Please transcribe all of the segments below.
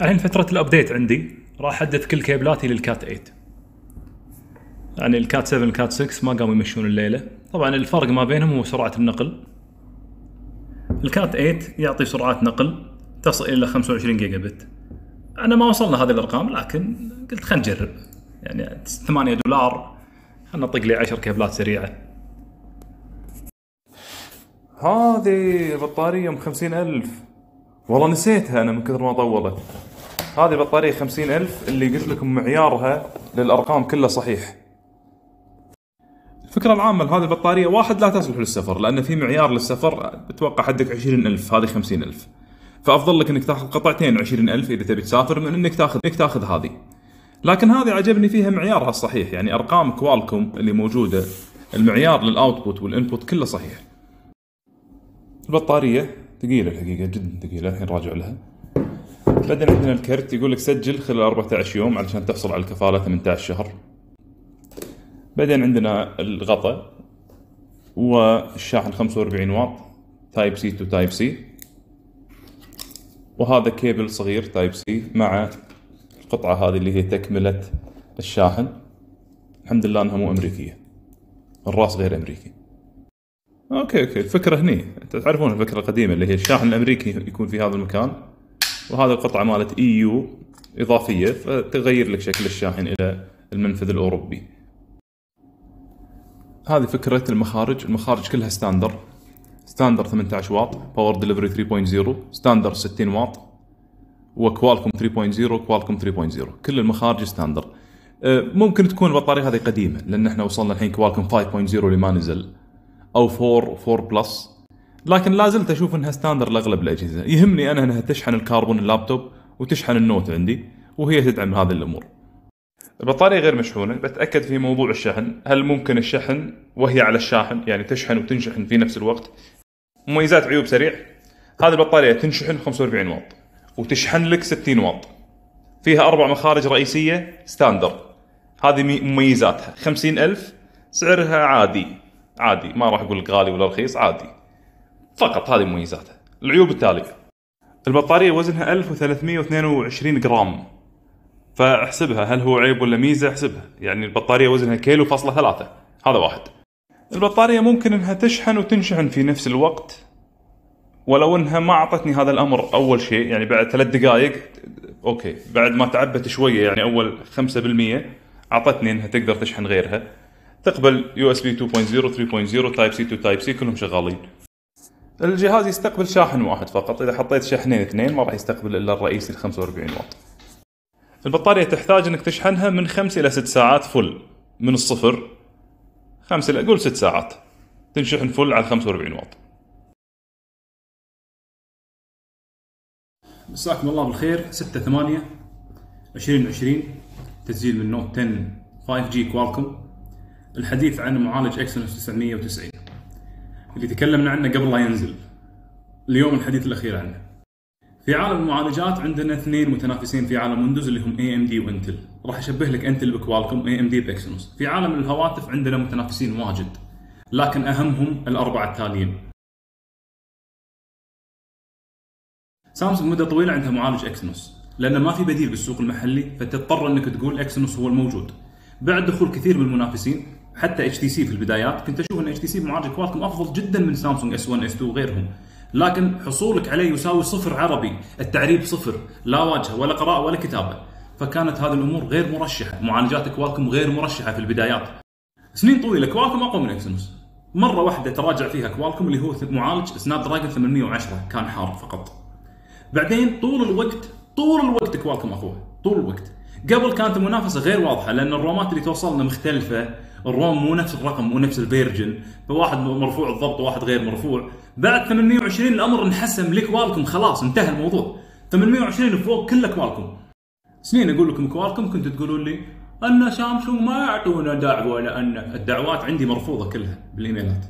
الحين فترة ال update عندي راح أحدث كل كيبلاتي لل Cat 8 يعني ال Cat 7 ال Cat 6 ما قاموا يمشون الليلة. طبعا الفرق ما بينهم هو سرعة النقل. ال Cat 8 يعطي سرعات نقل تصل إلى 25 جيجا بت أنا ما وصلنا هذه الأرقام لكن قلت خلينا نجرب. يعني 8 دولار خلنا نطق لي 10 كيبلات سريعة. هذه بطارية ب 50000 والله نسيتها أنا من كثر ما طولت. هذه بطارية 50000 اللي قلت لكم معيارها للأرقام كلها صحيح. الفكرة العامة لهذه البطارية واحد لا تصلح للسفر لأن في معيار للسفر بتوقع حدك 20000 هذه 50000 فأفضل لك إنك تاخذ قطعتين 20000 إذا تبي تسافر من إنك تاخذ إنك تاخذ هذه. لكن هذه عجبني فيها معيارها الصحيح يعني أرقام كوالكم اللي موجودة المعيار للأوتبوت والإنبوت كله صحيح. البطارية ثقيلة الحقيقة جدا ثقيلة الحين راجع لها. بعدين عندنا الكرت يقول لك سجل خلال 14 يوم علشان تحصل على الكفالة 18 شهر. بعدين عندنا الغطاء والشاحن 45 واط Type-C to Type-C وهذا كيبل صغير Type-C مع القطعة هذه اللي هي تكملة الشاحن. الحمد لله أنها مو أمريكية الراس غير أمريكي. okay okay. الفكرة هني. تعرفون الفكرة القديمة اللي هي الشاحن الأمريكي يكون في هذا المكان وهذه القطعة مالت EU إضافية فتغير لك شكل الشاحن إلى المنفذ الأوروبي. هذه فكرة المخارج. المخارج كلها standard standard 18 واط Power Delivery 3.0 standard 60 واط و Qualcomm 3.0 Qualcomm 3.0 كل المخارج standard أه، ممكن تكون البطارية هذه قديمة لأن إحنا وصلنا الحين Qualcomm 5.0 اللي ما نزل. أو 4 4 plus. لكن لا زلت أشوف إنها standard لأغلب الأجهزة. يهمني أنا إنها تشحن الكربون اللابتوب وتشحن ال Note عندي وهي تدعم هذه الأمور. البطارية غير مشحونة بتأكد في موضوع الشحن. هل ممكن الشحن وهي على الشاحن؟ يعني تشحن وتنشحن في نفس الوقت. مميزات عيوب سريع. هذه البطارية تنشحن 45 واط وتشحن لك 60 واط. فيها أربع مخارج رئيسية standard هذه مميزاتها. 50000 سعرها عادي. عادي ما راح أقول لك غالي ولا رخيص عادي. فقط هذه مميزاتها العيوب التالية. البطارية وزنها 1322 جرام. فاحسبها هل هو عيب ولا ميزة؟ احسبها. يعني البطارية وزنها كيلو فاصلة ثلاثة. هذا واحد. البطارية ممكن إنها تشحن وتنشحن في نفس الوقت ولو إنها ما أعطتني هذا الأمر أول شيء يعني بعد ثلاث دقائق okay بعد ما تعبت شوية يعني أول 5% أعطتني إنها تقدر تشحن غيرها. تقبل USB 2.0 3.0 Type-C to Type-C كلهم شغالين. الجهاز يستقبل شاحن واحد فقط إذا حطيت شاحنين اثنين ما راح يستقبل إلا الرئيسي ال 45 واط. البطارية تحتاج إنك تشحنها من خمس إلى ست ساعات full من الصفر خمس إلى قول ست ساعات. تنشحن full على 45 واط. مساكم الله بالخير. 6 8 2020 تسجيل من Note 10 5G Qualcomm. الحديث عن معالج Exynos 990 اللي تكلمنا عنه قبل لا ينزل. اليوم الحديث الأخير عنه. في عالم المعالجات عندنا اثنين متنافسين في عالم Windows اللي هم AMD و Intel. راح أشبه لك Intel ب Qualcomm AMD ب Exynos. في عالم الهواتف عندنا متنافسين واجد لكن أهمهم الأربعة التاليين. سامسونج مدة طويلة عندها معالج Exynos لأنه ما في بديل بالسوق المحلي فتضطر إنك تقول Exynos هو الموجود. بعد دخول كثير من المنافسين حتى HTC في البدايات كنت أشوف إن HTC بمعالج Qualcomm أفضل جدا من Samsung S1 S2 وغيرهم. لكن حصولك عليه يساوي صفر عربي التعريب صفر لا واجهة ولا قراءة ولا كتابة. فكانت هذه الأمور غير مرشحة. معالجات Qualcomm غير مرشحة في البدايات. سنين طويلة Qualcomm أقوى من Exynos مرة واحدة تراجع فيها Qualcomm اللي هو معالج Snapdragon 810 كان حار فقط. بعدين طول الوقت طول الوقت Qualcomm أقوى طول الوقت. قبل كانت المنافسة غير واضحة لأن الرومات اللي توصلنا مختلفة ال ROM مو نفس ال ROM مو نفس ال version. فواحد مرفوع الضبط وواحد غير مرفوع. بعد 820 الأمر انحسم لكوالكم خلاص انتهى الموضوع. 820 فوق كله كوالكم سنين أقول لكم كوالكم كنتوا تقولون لي أن سامسونج ما يعطونا دعوة لأن الدعوات عندي مرفوضة كلها بالإيميلات.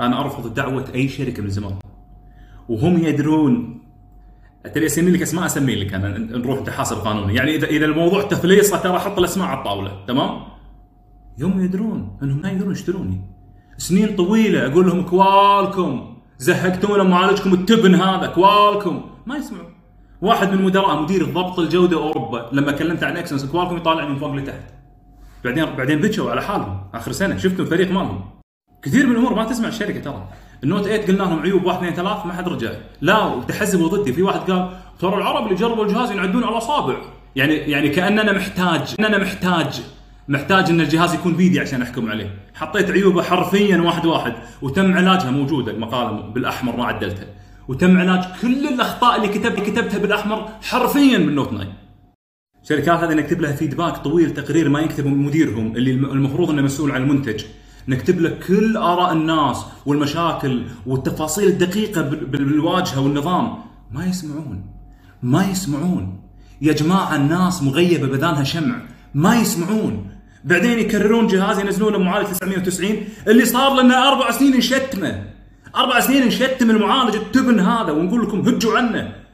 أنا أرفض دعوة أي شركة من زمان. وهم يدرون. تبي أسمي لك أسماء أسمي لك أنا. نروح تحاسب قانوني يعني اذا إذا الموضوع تفليصة ترى أحط الأسماء على الطاولة. تمام؟ يوم يدرون أنهم ما يقدرون يشتروني. سنين طويلة أقول لهم كوالكم زهقتونا معالجكم التبن هذا كوالكم. ما يسمعون. واحد من مدراء مدير ضبط الجودة أوروبا لما كلمت عن إكسنس كوالكم يطالع من فوق لتحت. بعدين بعدين بكوا على حالهم آخر سنة شفتوا الفريق مالهم. كثير من الأمور ما تسمع الشركة ترى. النوت 8 قلنا لهم عيوب 1 2 3 ما حد رجع. لا وتحزبوا ضدي. في واحد قال ترى العرب اللي جربوا الجهاز ينعدون على أصابع. يعني يعني كأننا محتاج اننا محتاج. محتاج إن الجهاز يكون بيدي عشان أحكم عليه. حطيت عيوبه حرفيا واحد واحد وتم علاجها موجودة المقاله بالأحمر ما عدلتها. وتم علاج كل الأخطاء اللي كتبت كتبتها بالأحمر حرفيا من نوت 9 الشركات هذه نكتب لها فيدباك طويل تقرير ما يكتبه مديرهم اللي المفروض إنه مسؤول عن المنتج. نكتب له كل آراء الناس والمشاكل والتفاصيل الدقيقة بال- بالواجهة والنظام. ما يسمعون. ما يسمعون. يا جماعة الناس مغيبة بذانها شمع. ما يسمعون. بعدين يكررون جهاز ينزلون له معالج 990 اللي صار لنا أربع سنين نشتمه. أربع سنين نشتم المعالج التبن هذا ونقول لكم هجوا عنه.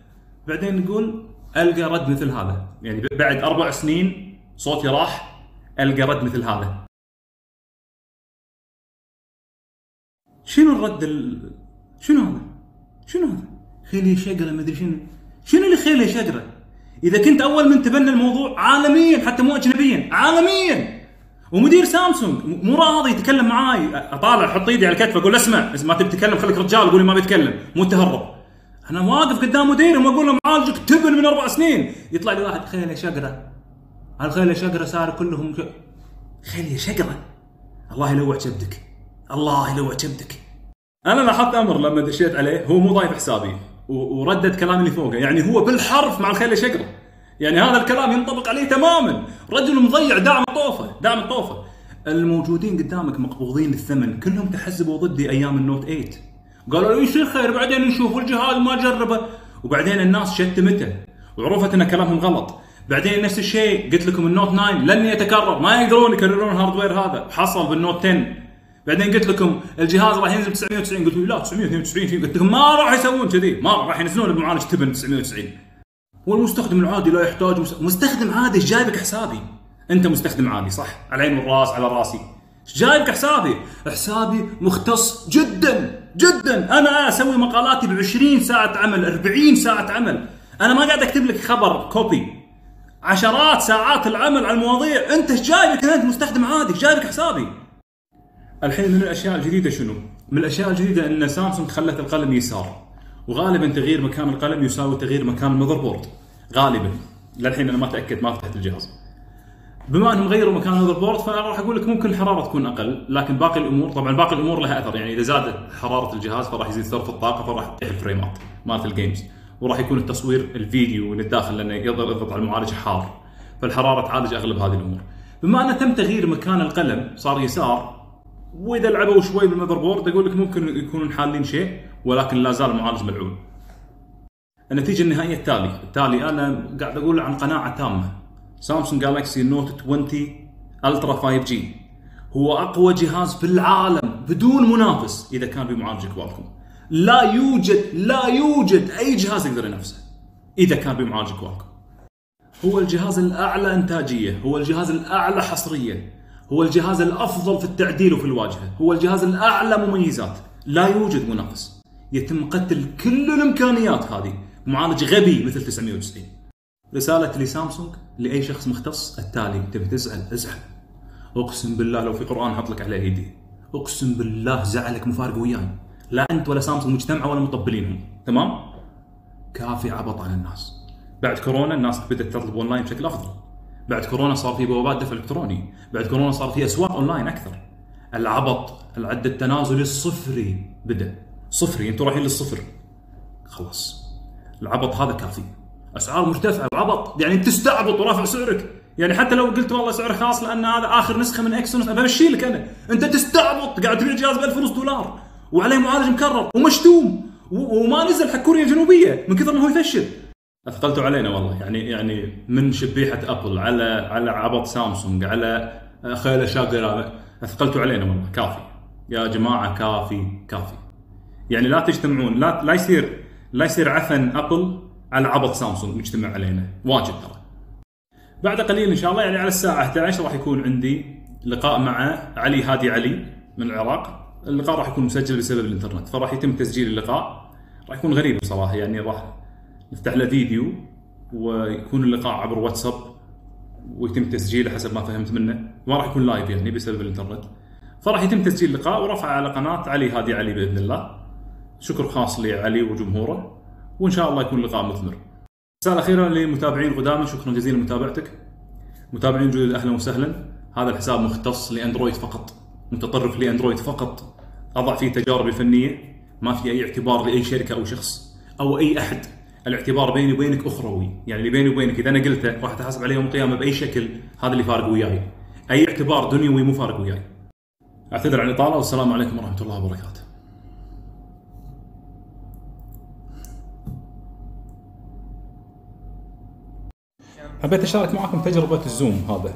بعدين نقول ألقى رد مثل هذا. يعني بعد أربع سنين صوتي راح ألقى رد مثل هذا. شنو الرد ال... شنو هذا؟ شنو هذا؟ خيلي شقره ما أدري شنو. شنو اللي خيلي شقره؟ إذا كنت أول من تبنى الموضوع عالميا حتى مو اجنبيا عالميا. ومدير سامسونج مو راضي يتكلم معاي. أطالع أحط إيدي على كتفه أقول اسمع ما تبي تتكلم خليك رجال قول لي ما بيتكلم. مو تهرب أنا واقف قدام مديرهم واقول له معالجك تبن من أربع سنين. يطلع لي واحد خيل شقرة. الخيل شقرة صار كلهم ك... خيل شقرة. الله يلوع كبدك الله يلوع كبدك أنا لاحظت أمر لما دشيت عليه هو مو ضايف حسابي وردد كلام اللي فوقه. يعني هو بالحرف مع الخيل شقرة. يعني هذا الكلام ينطبق عليه تماما. رجل مضيع داعم الطوفه داعم الطوفه الموجودين قدامك مقبوضين الثمن كلهم تحزبوا ضدي أيام ال Note 8 قالوا لي يصير خير بعدين نشوف الجهاز ما جربه. وبعدين الناس شتمته وعرفت أن كلامهم غلط. بعدين نفس الشيء قلت لكم ال Note 9 لن يتكرر ما يقدرون يكررون ال hardware هذا. حصل بال Note 10 بعدين قلت لكم الجهاز راح ينزل 990 قلت لي لا 992 في قلت لكم ما راح يسوون كذي ما راح ينزلون بمعالج تبن 990 والمستخدم العادي لا يحتاج مس- مستخدم عادي إيش جايبك حسابي؟ أنت مستخدم عادي صح؟ على العين والراس على راسي. إيش جايبك حسابي؟ حسابي مختص جدا جدا أنا أسوي مقالاتي ب 20 ساعة عمل 40 ساعة عمل أنا ما قاعد أكتب لك خبر كوبي عشرات ساعات العمل على المواضيع أنت إيش جايبك أنت مستخدم عادي إيش جايبك حسابي؟ الحين من الأشياء الجديدة شنو؟ من الأشياء الجديدة أن سامسونج خلت القلم يسار وغالبا تغيير مكان القلم يساوي تغيير مكان ال motherboard. غالبا. للحين أنا ما تاكد ما فتحت الجهاز. بما أنهم غيروا مكان ال motherboard فأنا راح أقول لك ممكن الحرارة تكون أقل لكن باقي الأمور طبعا باقي الأمور لها أثر. يعني إذا زادت حرارة الجهاز فراح يزيد صرف الطاقة فراح تطيح الفريمات مالت ال games وراح يكون التصوير الفيديو من الداخل لأنه يقدر يضغط على المعالج حار. فالحرارة تعالج أغلب هذه الأمور. بما انه تم تغيير مكان القلم صار يسار. وإذا لعبوا شوي بال motherboard أقول لك ممكن يكونون حالين شيء. ولكن لا زال المعالج ملعون. النتيجة النهائية التالي، التالي أنا قاعد أقول عن قناعة تامة. Samsung Galaxy Note 20 Ultra 5G هو أقوى جهاز في العالم بدون منافس إذا كان بمعالج Qualcomm. لا يوجد لا يوجد أي جهاز يقدر ينافسه إذا كان بمعالج كوالكوم. هو الجهاز الأعلى إنتاجية، هو الجهاز الأعلى حصرية، هو الجهاز الأفضل في التعديل وفي الواجهة، هو الجهاز الأعلى مميزات، لا يوجد منافس. يتم قتل كل الإمكانيات هذه معالج غبي مثل 990. رسالة لسامسونج لأي شخص مختص التالي تبي تزعل ازعل. أقسم بالله لو في قرآن أحط لك عليه ايدي. أقسم بالله زعلك مفارق وياي. لا أنت ولا سامسونج مجتمعه ولا مطبلينهم، تمام؟ كافي عبط على الناس. بعد كورونا الناس بدأت تطلب أونلاين بشكل أفضل. بعد كورونا صار في بوابات دفع إلكتروني، بعد كورونا صار في أسواق أونلاين أكثر. العبط العد التنازلي الصفري بدأ صفري أنتم رايحين للصفر. خلاص. العبط هذا كافي. أسعار مرتفعه وعبط يعني تستعبط ورافع سعرك. يعني حتى لو قلت والله سعره خاص لأن هذا آخر نسخة من Exynos بمشي لك أنا. أنت تستعبط قاعد تبيع جهاز ب 1000 ونص دولار. وعليه معالج مكرر ومشتوم وما نزل حق كوريا الجنوبية من كثر ما هو يفشل. أثقلتوا علينا والله. يعني يعني من شبيحة أبل على على عبط سامسونج على خيله شاقره أثقلتوا علينا والله. كافي. يا جماعة كافي كافي. يعني لا تجتمعون لا لا يصير لا يصير عفن أبل على عبط سامسونج مجتمع علينا. واجد ترى. بعد قليل إن شاء الله يعني على الساعة 11 راح يكون عندي لقاء مع علي هادي علي من العراق. اللقاء راح يكون مسجل بسبب الإنترنت فراح يتم تسجيل اللقاء. راح يكون غريب بصراحة يعني راح يفتح له فيديو ويكون اللقاء عبر واتساب ويتم تسجيله حسب ما فهمت منه. ما راح يكون لايف يعني بسبب الإنترنت. فراح يتم تسجيل اللقاء ورفعه على قناة علي هادي علي بإذن الله. شكر خاص لعلي وجمهوره وإن شاء الله يكون لقاء مثمر. رساله اخيره للمتابعين القدامى شكرا جزيلا لمتابعتك. متابعين جدد أهلا وسهلا. هذا الحساب مختص لأندرويد فقط متطرف لأندرويد فقط. أضع فيه تجاربي الفنية. ما في أي اعتبار لأي شركة أو شخص أو أي أحد. الاعتبار بيني وبينك أخروي. يعني اللي بيني وبينك إذا أنا قلته راح أتحاسب عليه يوم القيامة بأي شكل هذا اللي فارق وياي. أي اعتبار دنيوي مو فارق وياي. أعتذر عن الإطالة والسلام عليكم ورحمة الله وبركاته. حبيت أشارك معكم تجربة الزوم هذا.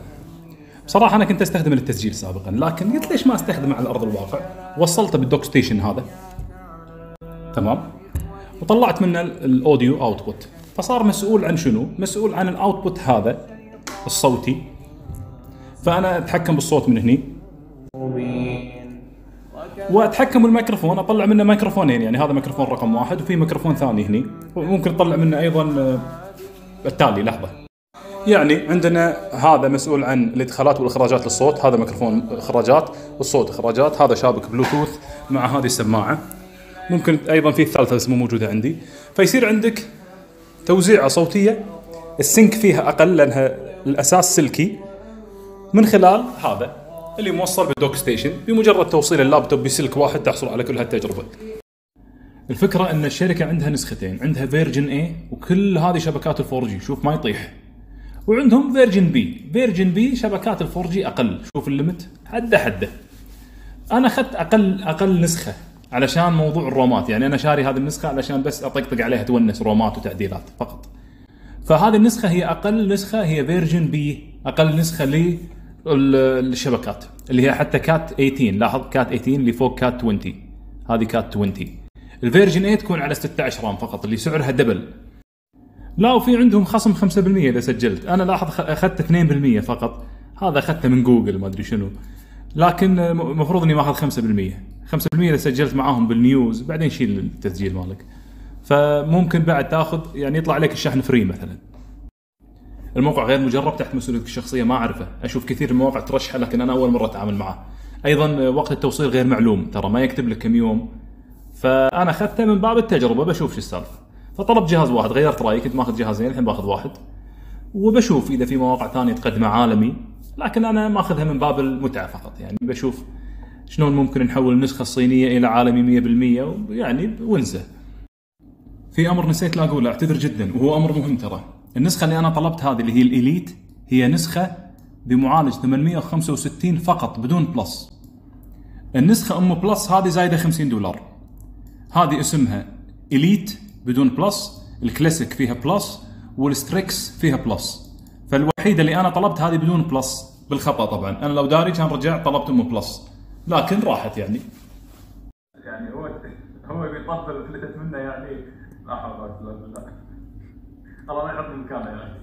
بصراحة أنا كنت أستخدم التسجيل سابقا لكن قلت ليش ما أستخدمه على ارض الواقع؟ وصلته بال dock station هذا. تمام؟ وطلعت منه ال audio output فصار مسؤول عن شنو؟ مسؤول عن ال output هذا الصوتي. فأنا أتحكم بالصوت من هني. وأتحكم بالميكروفون أطلع منه ميكروفونين يعني هذا ميكروفون رقم واحد وفي ميكروفون ثاني هني. وممكن أطلع منه أيضا آه، التالي لحظة. يعني عندنا هذا مسؤول عن الإدخالات والإخراجات للصوت هذا ميكروفون إخراجات والصوت إخراجات هذا شابك بلوتوث مع هذه السماعة. ممكن أيضا في الثالثه بس مو موجودة عندي. فيصير عندك توزيعة صوتية ال sync فيها أقل لأنها الأساس سلكي من خلال هذا اللي موصل بال dock station. بمجرد توصيل اللابتوب بسلك واحد تحصل على كل هالتجربة. الفكرة أن الشركة عندها نسختين عندها version A وكل هذه شبكات ال 4G شوف ما يطيح. وعندهم version B version B شبكات ال 4G أقل. شوف ال limit. حدة حدة. أنا أخذت أقل أقل نسخة علشان موضوع الرومات. يعني أنا شاري هذه النسخة علشان بس أطقطق عليها تونس رومات وتعديلات فقط. فهذه النسخة هي أقل نسخة هي version B أقل نسخة للشبكات اللي هي حتى Cat 18 لاحظ Cat 18 اللي فوق Cat 20 هذه Cat 20 ال version A تكون على 16 RAM فقط اللي سعرها double لا وفي عندهم خصم 5% إذا سجلت. أنا لاحظ أخذت 2% فقط. هذا أخذته من جوجل ما أدري شنو. لكن المفروض إني ماخذ 5% 5% إذا سجلت معاهم بال news بعدين شيل التسجيل مالك. فممكن بعد تاخذ يعني يطلع عليك الشحن free مثلا. الموقع غير مجرب تحت مسؤوليتك الشخصية ما أعرفه. أشوف كثير المواقع ترشحه لكن أنا أول مرة أتعامل معه. أيضا وقت التوصيل غير معلوم ترى ما يكتب لك كم يوم. فأنا أخذته من باب التجربة بشوف شو السالفة. فطلبت جهاز واحد غيرت رأيي كنت ماخذ جهازين الحين باخذ واحد. وبشوف إذا في مواقع ثانية تقدمه عالمي لكن أنا ماخذها من باب المتعة فقط. يعني بشوف شلون ممكن نحول النسخه الصينيه إلى عالمي 100% يعني ونزه في أمر نسيت لا أقوله أعتذر جدا وهو أمر مهم ترى. النسخة اللي أنا طلبت هذه اللي هي الإليت هي نسخة بمعالج 865 فقط بدون plus. النسخة أم plus هذه زايدة 50 دولار. هذه اسمها Elite بدون plus ال Classic فيها plus وال Strix فيها plus فالوحيدة اللي أنا طلبت هذه بدون plus بالخطأ طبعا. أنا لو داري كان رجعت طلبت ام plus لكن راحت يعني. يعني هو هو بيطبل فلتت منه يعني. لا حول ولا قوة إلا بالله. الله ما يحط مكانه يعني.